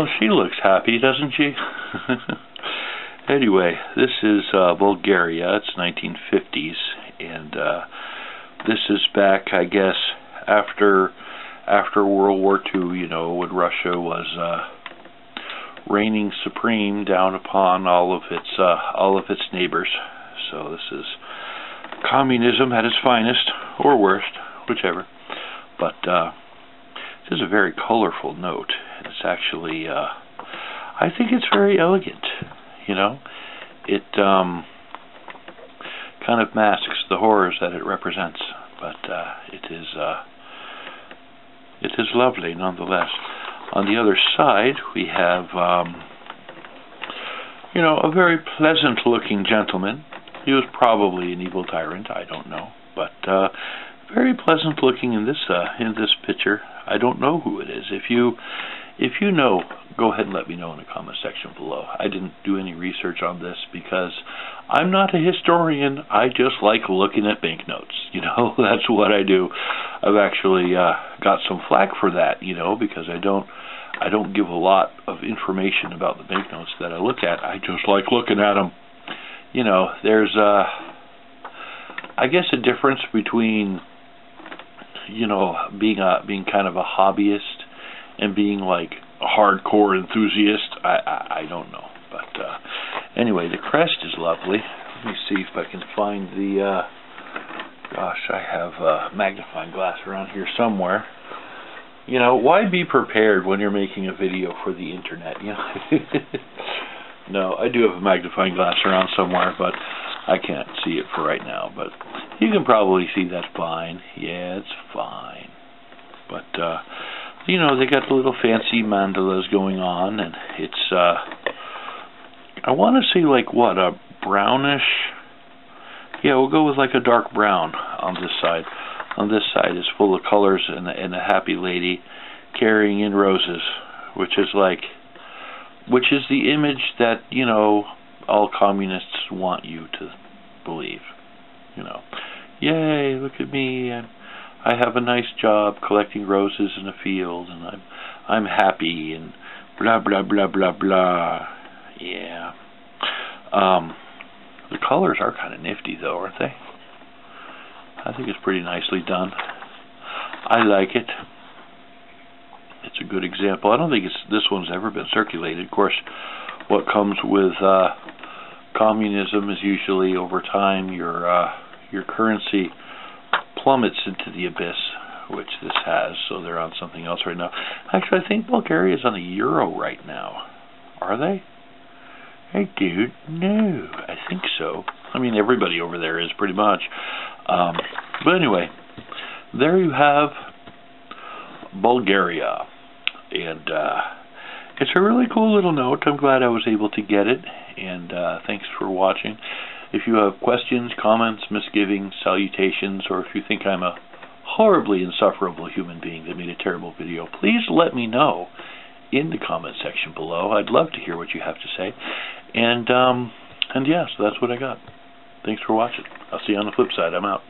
Well, she looks happy, doesn't she? anyway, this is uh, Bulgaria. It's 1950s, and uh, this is back, I guess, after after World War II. You know, when Russia was uh, reigning supreme down upon all of its uh, all of its neighbors. So this is communism at its finest, or worst, whichever. But uh, this is a very colorful note. It's actually, uh, I think it's very elegant. You know, it um, kind of masks the horrors that it represents, but uh, it is uh, it is lovely nonetheless. On the other side, we have um, you know a very pleasant-looking gentleman. He was probably an evil tyrant. I don't know, but uh, very pleasant looking in this uh, in this picture. I don't know who it is. If you if you know, go ahead and let me know in the comment section below. I didn't do any research on this because I'm not a historian. I just like looking at banknotes. You know, that's what I do. I've actually uh, got some flack for that, you know, because I don't I don't give a lot of information about the banknotes that I look at. I just like looking at them. You know, there's uh I guess a difference between you know being a being kind of a hobbyist and being like a hardcore enthusiast I I, I don't know. But uh anyway the crest is lovely. Let me see if I can find the uh gosh I have a magnifying glass around here somewhere. You know why be prepared when you're making a video for the internet? You know? No I do have a magnifying glass around somewhere but I can't see it for right now but you can probably see that's fine. Yeah, it's fine. But, uh, you know, they got the little fancy mandalas going on, and it's, uh, I want to see, like, what, a brownish, yeah, we'll go with, like, a dark brown on this side. On this side is full of colors and, and a happy lady carrying in roses, which is like, which is the image that, you know, all communists want you to believe, yay, look at me, and I have a nice job collecting roses in a field, and I'm I'm happy, and blah blah blah blah blah. Yeah. Um, the colors are kind of nifty, though, aren't they? I think it's pretty nicely done. I like it. It's a good example. I don't think it's this one's ever been circulated. Of course, what comes with uh, communism is usually over time your uh, your currency plummets into the abyss, which this has, so they're on something else right now. Actually, I think Bulgaria is on a euro right now. Are they? Hey, dude, no, I think so. I mean, everybody over there is pretty much. Um, but anyway, there you have Bulgaria. And uh, it's a really cool little note. I'm glad I was able to get it. And uh, thanks for watching. If you have questions, comments, misgivings, salutations, or if you think I'm a horribly insufferable human being that made a terrible video, please let me know in the comment section below. I'd love to hear what you have to say. And, um, and yeah, so that's what I got. Thanks for watching. I'll see you on the flip side. I'm out.